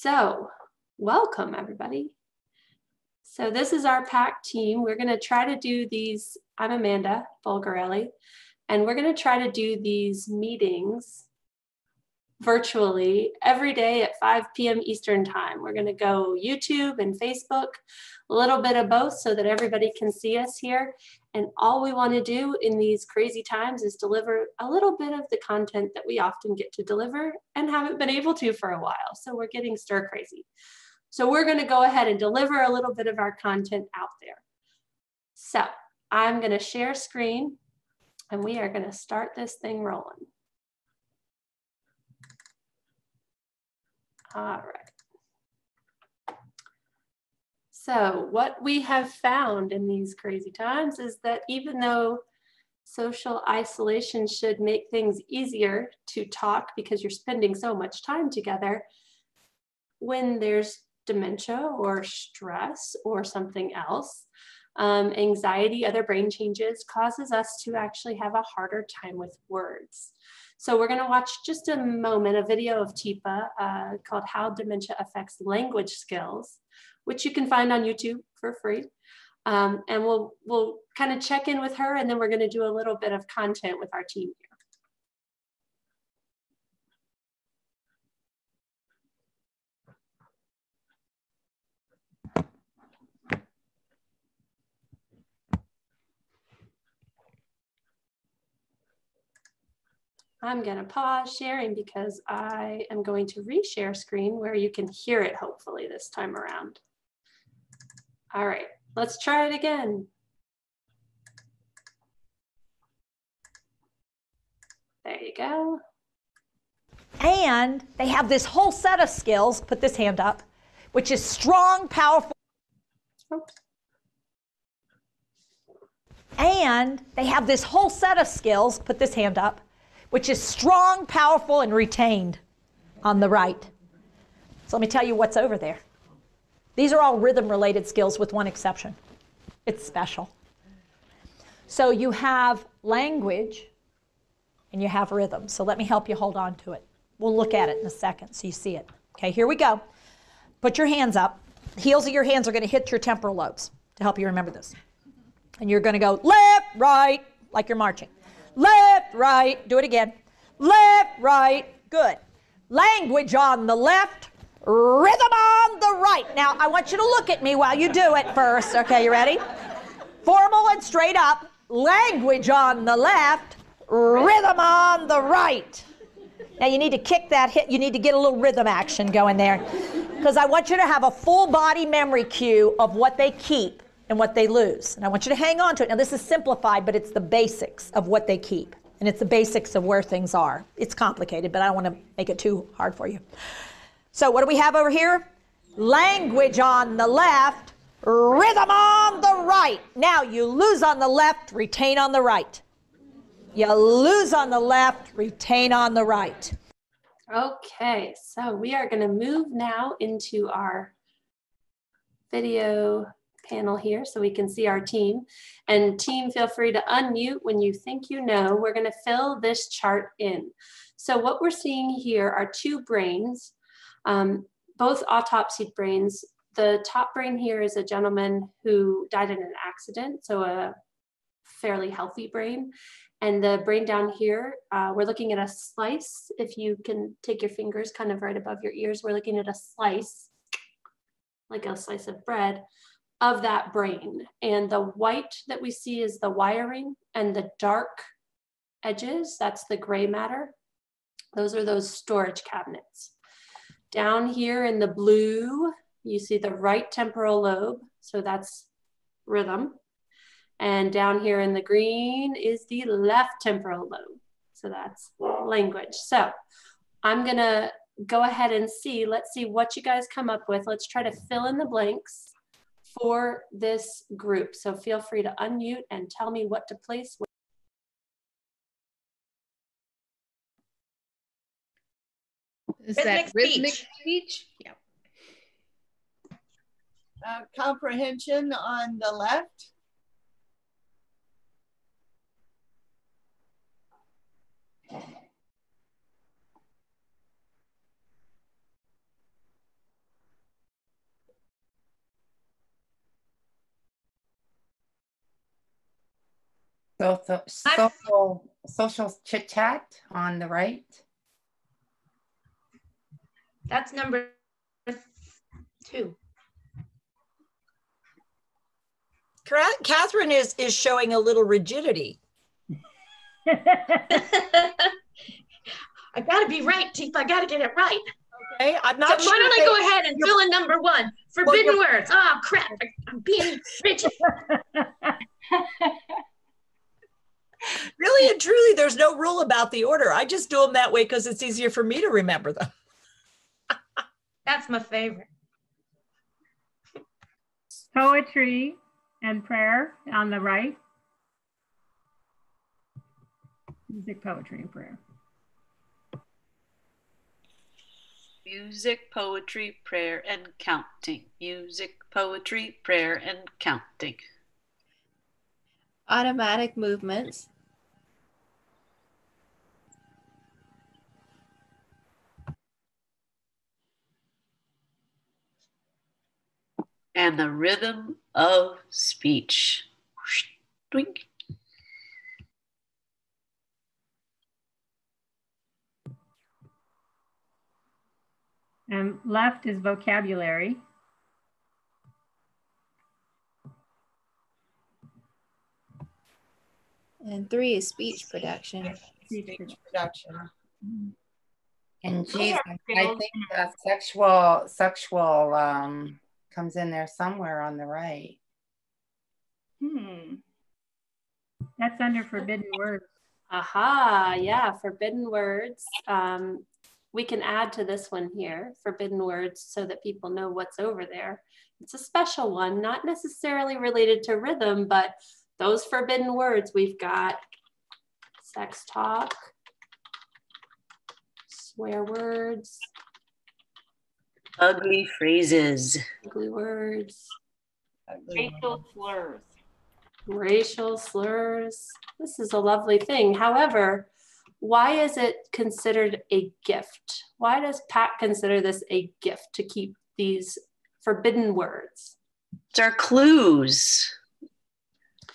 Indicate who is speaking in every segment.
Speaker 1: So welcome everybody. So this is our PAC team. We're gonna try to do these, I'm Amanda Bulgarelli, and we're gonna try to do these meetings virtually every day at 5 p.m. Eastern time. We're gonna go YouTube and Facebook, a little bit of both so that everybody can see us here. And all we wanna do in these crazy times is deliver a little bit of the content that we often get to deliver and haven't been able to for a while. So we're getting stir crazy. So we're gonna go ahead and deliver a little bit of our content out there. So I'm gonna share screen and we are gonna start this thing rolling. All right. So what we have found in these crazy times is that even though social isolation should make things easier to talk because you're spending so much time together, when there's dementia or stress or something else, um, anxiety, other brain changes causes us to actually have a harder time with words. So we're going to watch just a moment, a video of Teepa uh, called How Dementia Affects Language Skills, which you can find on YouTube for free. Um, and we'll, we'll kind of check in with her and then we're going to do a little bit of content with our team here. I'm gonna pause sharing because I am going to reshare screen where you can hear it hopefully this time around. All right, let's try it again. There you go.
Speaker 2: And they have this whole set of skills, put this hand up, which is strong, powerful. Oops. And they have this whole set of skills, put this hand up, which is strong, powerful, and retained on the right. So let me tell you what's over there. These are all rhythm related skills with one exception. It's special. So you have language and you have rhythm. So let me help you hold on to it. We'll look at it in a second so you see it. Okay, here we go. Put your hands up. Heels of your hands are going to hit your temporal lobes to help you remember this. And you're going to go left, right, like you're marching left, right. Do it again. Left, right. Good. Language on the left, rhythm on the right. Now, I want you to look at me while you do it first. Okay, you ready? Formal and straight up. Language on the left, rhythm on the right. Now, you need to kick that hit. You need to get a little rhythm action going there. Because I want you to have a full body memory cue of what they keep and what they lose. And I want you to hang on to it. Now, this is simplified, but it's the basics of what they keep. And it's the basics of where things are. It's complicated, but I don't want to make it too hard for you. So, what do we have over here? Language on the left, rhythm on the right. Now, you lose on the left, retain on the right. You lose on the left, retain on the right.
Speaker 1: Okay, so we are going to move now into our video panel here so we can see our team. And team, feel free to unmute when you think you know. We're gonna fill this chart in. So what we're seeing here are two brains, um, both autopsied brains. The top brain here is a gentleman who died in an accident, so a fairly healthy brain. And the brain down here, uh, we're looking at a slice. If you can take your fingers kind of right above your ears, we're looking at a slice, like a slice of bread of that brain. And the white that we see is the wiring and the dark edges, that's the gray matter. Those are those storage cabinets. Down here in the blue, you see the right temporal lobe. So that's rhythm. And down here in the green is the left temporal lobe. So that's language. So I'm gonna go ahead and see, let's see what you guys come up with. Let's try to fill in the blanks for this group. So feel free to unmute and tell me what to place.
Speaker 3: Is rhythmic that rhythmic speech? speech?
Speaker 4: Uh, comprehension on the left.
Speaker 5: So, so, social, social chit chat on the right.
Speaker 3: That's number two.
Speaker 6: Catherine is is showing a little rigidity.
Speaker 3: I gotta be right, Chief. I gotta get it right.
Speaker 6: Okay, I'm not.
Speaker 3: So
Speaker 6: sure
Speaker 3: why don't I go ahead and fill in number one? Forbidden
Speaker 6: well,
Speaker 3: words. Oh crap! I'm being rigid.
Speaker 6: really and truly, there's no rule about the order. I just do them that way because it's easier for me to remember them.
Speaker 3: That's my favorite.
Speaker 7: Poetry and prayer on the right. Music, poetry, and prayer.
Speaker 4: Music, poetry, prayer, and counting. Music, poetry, prayer, and counting.
Speaker 8: Automatic movements.
Speaker 4: And the rhythm of speech. Twink.
Speaker 7: And left is vocabulary.
Speaker 8: And three is speech production.
Speaker 9: Speech production.
Speaker 5: And geez, I think uh, sexual sexual um, comes in there somewhere on the right.
Speaker 7: Hmm. That's under forbidden words.
Speaker 1: Aha, yeah, forbidden words. Um, we can add to this one here, forbidden words, so that people know what's over there. It's a special one, not necessarily related to rhythm, but those forbidden words we've got sex talk, swear words,
Speaker 4: ugly phrases,
Speaker 1: ugly words,
Speaker 10: racial slurs,
Speaker 1: racial slurs. This is a lovely thing. However, why is it considered a gift? Why does PAC consider this a gift to keep these forbidden words?
Speaker 4: It's our clues.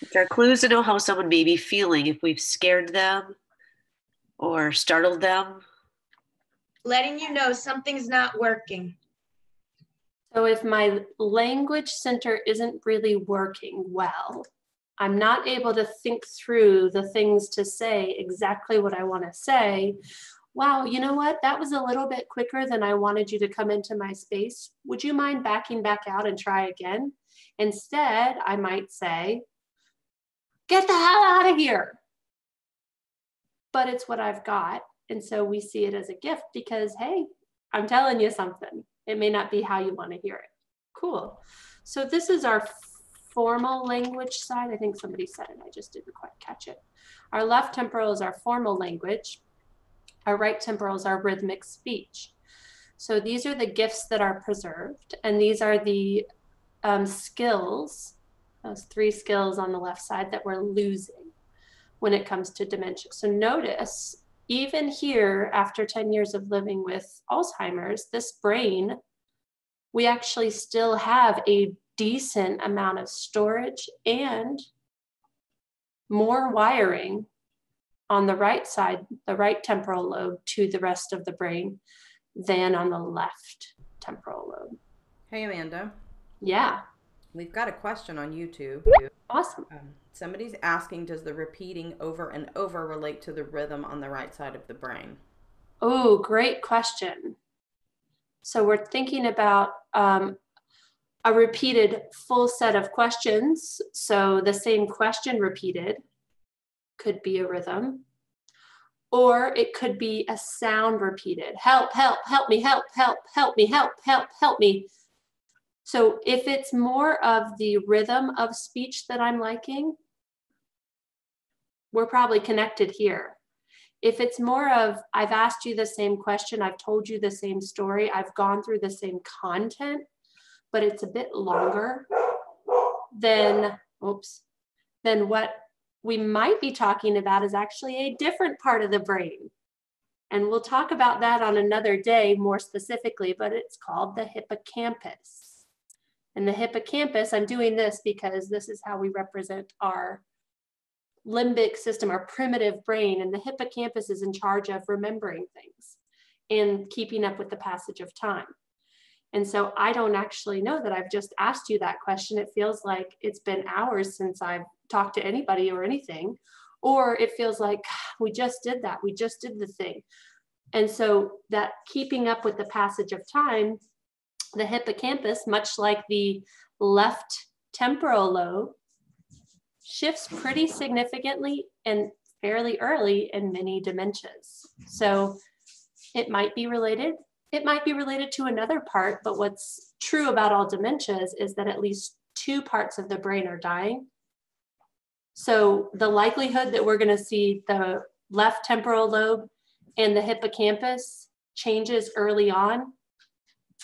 Speaker 4: It's our clues to know how someone may be feeling if we've scared them or startled them.
Speaker 3: Letting you know something's not working.
Speaker 1: So if my language center isn't really working well, I'm not able to think through the things to say exactly what I want to say. Wow, you know what? That was a little bit quicker than I wanted you to come into my space. Would you mind backing back out and try again? Instead, I might say, Get the hell out of here. But it's what I've got. And so we see it as a gift because, hey, I'm telling you something. It may not be how you want to hear it. Cool. So this is our formal language side. I think somebody said it, I just didn't quite catch it. Our left temporal is our formal language. Our right temporal is our rhythmic speech. So these are the gifts that are preserved, and these are the um, skills, those three skills on the left side that we're losing when it comes to dementia. So notice, even here, after 10 years of living with Alzheimer's, this brain, we actually still have a decent amount of storage and more wiring on the right side, the right temporal lobe to the rest of the brain than on the left temporal lobe.
Speaker 11: Hey, Amanda.
Speaker 1: Yeah.
Speaker 11: We've got a question on YouTube.
Speaker 1: Awesome.
Speaker 11: Um, somebody's asking Does the repeating over and over relate to the rhythm on the right side of the brain?
Speaker 1: Oh, great question. So we're thinking about um, a repeated full set of questions. So the same question repeated could be a rhythm, or it could be a sound repeated. Help, help, help me, help, help, help me, help, help, help me. So if it's more of the rhythm of speech that I'm liking, we're probably connected here. If it's more of, I've asked you the same question, I've told you the same story, I've gone through the same content, but it's a bit longer than, oops, than what we might be talking about is actually a different part of the brain. And we'll talk about that on another day more specifically, but it's called the hippocampus. And the hippocampus, I'm doing this because this is how we represent our limbic system, our primitive brain, and the hippocampus is in charge of remembering things and keeping up with the passage of time. And so I don't actually know that I've just asked you that question. It feels like it's been hours since I've talked to anybody or anything, or it feels like we just did that, we just did the thing. And so that keeping up with the passage of time, the hippocampus, much like the left temporal lobe, shifts pretty significantly and fairly early in many dementias. So it might be related. It might be related to another part, but what's true about all dementias is that at least two parts of the brain are dying. So the likelihood that we're going to see the left temporal lobe and the hippocampus changes early on,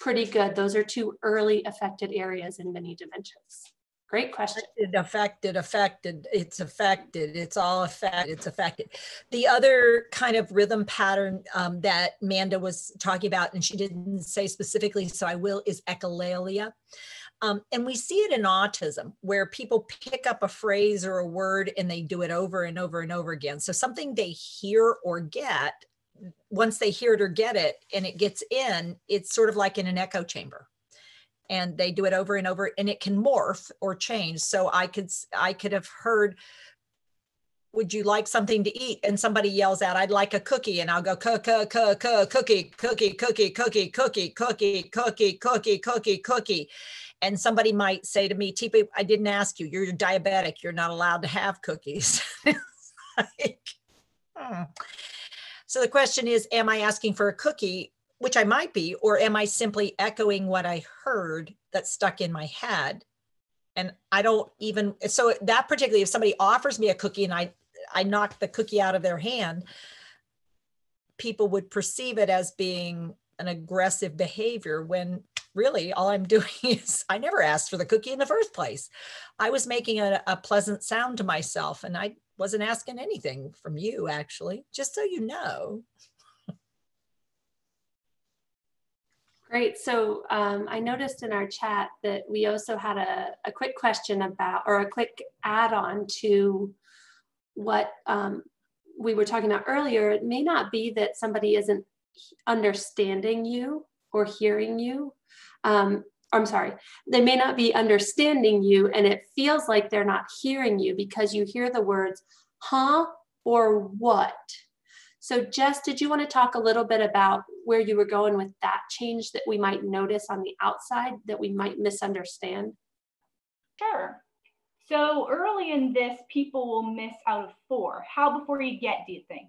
Speaker 1: pretty good. Those are two early affected areas in many dementias. Great question.
Speaker 6: It affected, affected, it's affected, it's all affected, it's affected. The other kind of rhythm pattern um, that Manda was talking about, and she didn't say specifically, so I will, is echolalia. Um, and we see it in autism where people pick up a phrase or a word and they do it over and over and over again. So something they hear or get, once they hear it or get it and it gets in, it's sort of like in an echo chamber. And they do it over and over and it can morph or change. So i could i could have heard would you like something to eat? And somebody yells out i'd like a cookie. And i'll go cookie cookie cookie cookie cookie cookie cookie cookie cookie cookie cookie. And somebody might say to me Teepa, i didn't ask you you're diabetic you're not allowed to have cookies. so the question is am i asking for a cookie which I might be, or am I simply echoing what I heard that stuck in my head? And I don't even so that particularly if somebody offers me a cookie and I I knock the cookie out of their hand, people would perceive it as being an aggressive behavior when really all I'm doing is I never asked for the cookie in the first place. I was making a, a pleasant sound to myself and I wasn't asking anything from you actually, just so you know.
Speaker 1: Great. So um, I noticed in our chat that we also had a, a quick question about, or a quick add on to what um, we were talking about earlier. It may not be that somebody isn't understanding you or hearing you. Um, I'm sorry, they may not be understanding you and it feels like they're not hearing you because you hear the words, huh, or what. So Jess, did you want to talk a little bit about where you were going with that change that we might notice on the outside that we might misunderstand?
Speaker 10: Sure. So early in this, people will miss out of four. How before you get, do you think?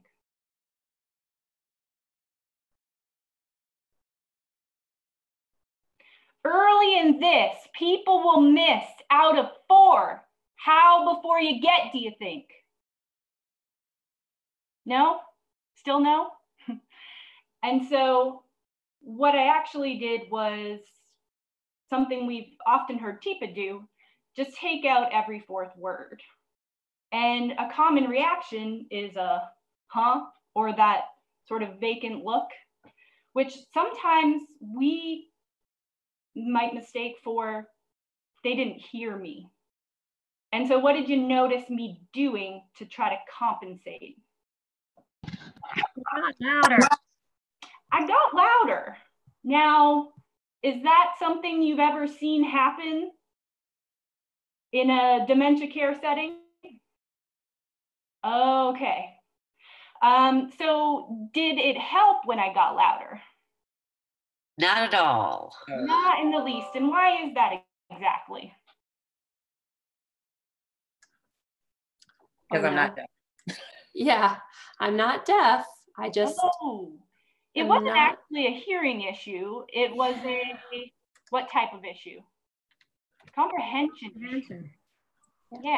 Speaker 10: Early in this, people will miss out of four. How before you get, do you think? No? Still no? and so what I actually did was something we've often heard Teepa do, just take out every fourth word. And a common reaction is a huh, or that sort of vacant look, which sometimes we might mistake for they didn't hear me. And so what did you notice me doing to try to compensate?
Speaker 7: louder.
Speaker 10: I got louder. Now, is that something you've ever seen happen in a dementia care setting? Okay. Um, so did it help when I got louder?
Speaker 4: Not at all.
Speaker 10: Not in the least. And why is that exactly?
Speaker 5: Because I'm not deaf.
Speaker 1: Yeah, I'm not deaf. I just.
Speaker 10: Oh, it wasn't not... actually a hearing issue. It was a what type of issue? Comprehension. Yeah.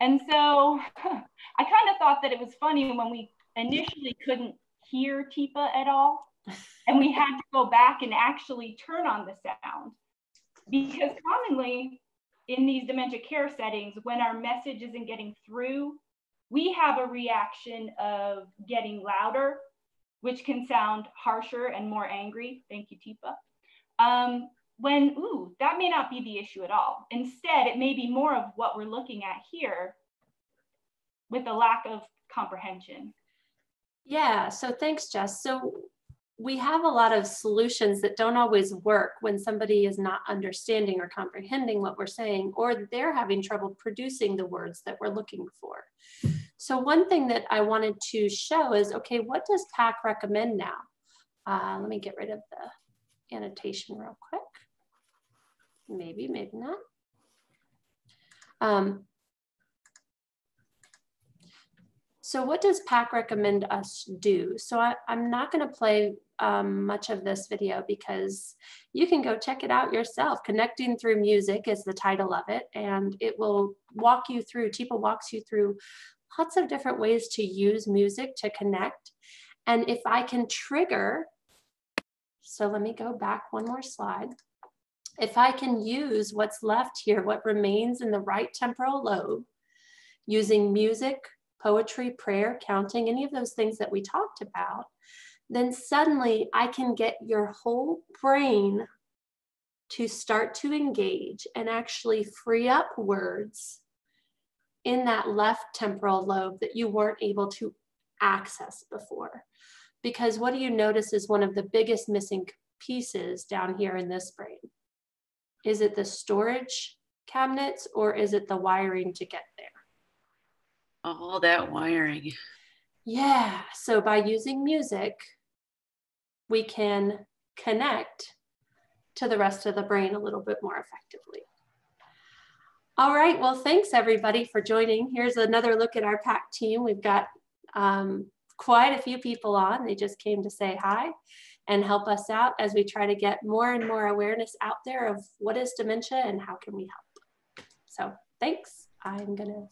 Speaker 10: And so I kind of thought that it was funny when we initially couldn't hear Teepa at all. And we had to go back and actually turn on the sound. Because commonly in these dementia care settings, when our message isn't getting through, we have a reaction of getting louder, which can sound harsher and more angry. Thank you, Teepa. Um, when, ooh, that may not be the issue at all. Instead, it may be more of what we're looking at here, with a lack of comprehension.
Speaker 1: Yeah, so thanks, Jess. So we have a lot of solutions that don't always work when somebody is not understanding or comprehending what we're saying, or they're having trouble producing the words that we're looking for. So one thing that I wanted to show is, okay, what does PAC recommend now? Uh, let me get rid of the annotation real quick. Maybe, maybe not. Um, so what does PAC recommend us do? So I, am not gonna play um, much of this video because you can go check it out yourself. Connecting Through Music is the title of it and it will walk you through, Teepa walks you through lots of different ways to use music to connect. And if I can trigger, so let me go back one more slide. If I can use what's left here, what remains in the right temporal lobe, using music, poetry, prayer, counting, any of those things that we talked about, then suddenly I can get your whole brain to start to engage and actually free up words in that left temporal lobe that you weren't able to access before. Because what do you notice is one of the biggest missing pieces down here in this brain? Is it the storage cabinets or is it the wiring to get there?
Speaker 4: all that wiring.
Speaker 1: Yeah. So by using music, we can connect to the rest of the brain a little bit more effectively. All right. Well, thanks everybody for joining. Here's another look at our PAC team. We've got um, quite a few people on. They just came to say hi and help us out as we try to get more and more awareness out there of what is dementia and how can we help. So thanks. I'm to